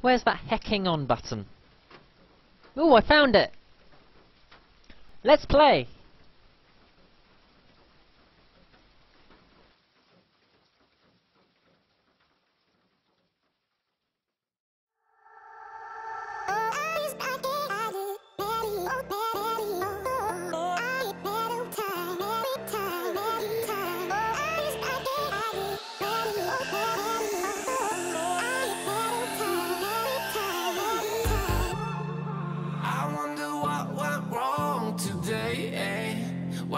Where's that hecking on button? Ooh, I found it! Let's play!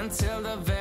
Until the very